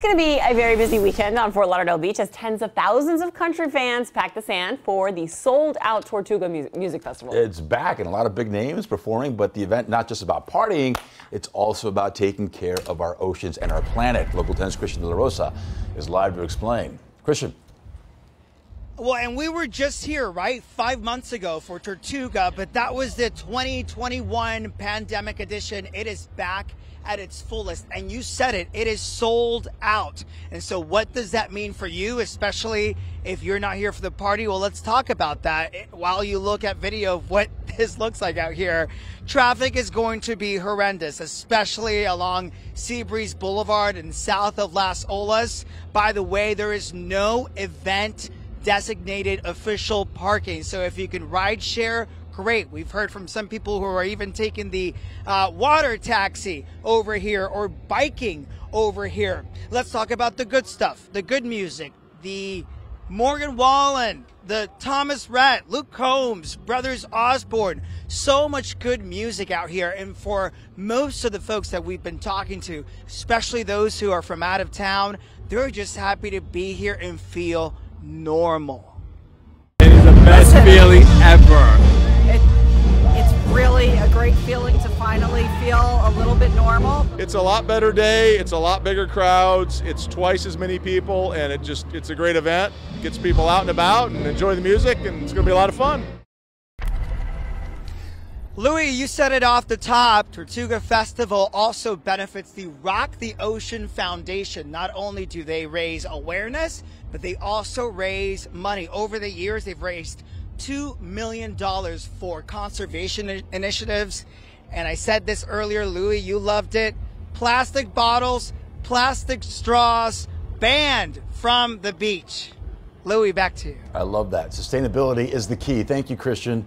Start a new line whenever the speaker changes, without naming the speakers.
It's going to be a very busy weekend on Fort Lauderdale Beach as tens of thousands of country fans pack the sand for the sold out Tortuga Music Festival.
It's back and a lot of big names performing, but the event not just about partying, it's also about taking care of our oceans and our planet. Local 10's Christian De La Rosa is live to explain. Christian.
Well, and we were just here, right, five months ago for Tortuga, but that was the 2021 pandemic edition. It is back at its fullest. And you said it, it is sold out. And so, what does that mean for you, especially if you're not here for the party? Well, let's talk about that while you look at video of what this looks like out here. Traffic is going to be horrendous, especially along Seabreeze Boulevard and south of Las Olas. By the way, there is no event designated official parking. So if you can ride share, great. We've heard from some people who are even taking the uh, water taxi over here or biking over here. Let's talk about the good stuff, the good music, the Morgan Wallen, the Thomas Rhett, Luke Combs, Brothers Osborne. So much good music out here. And for most of the folks that we've been talking to, especially those who are from out of town, they're just happy to be here and feel normal.
It is the best feeling ever.
It, it's really a great feeling to finally feel a little bit normal.
It's a lot better day. It's a lot bigger crowds. It's twice as many people, and it just it's a great event. It gets people out and about and enjoy the music, and it's going to be a lot of fun.
Louis, you said it off the top. Tortuga Festival also benefits the Rock the Ocean Foundation. Not only do they raise awareness, but they also raise money. Over the years, they've raised $2 million for conservation initiatives. And I said this earlier, Louis, you loved it. Plastic bottles, plastic straws banned from the beach. Louis, back to you.
I love that. Sustainability is the key. Thank you, Christian.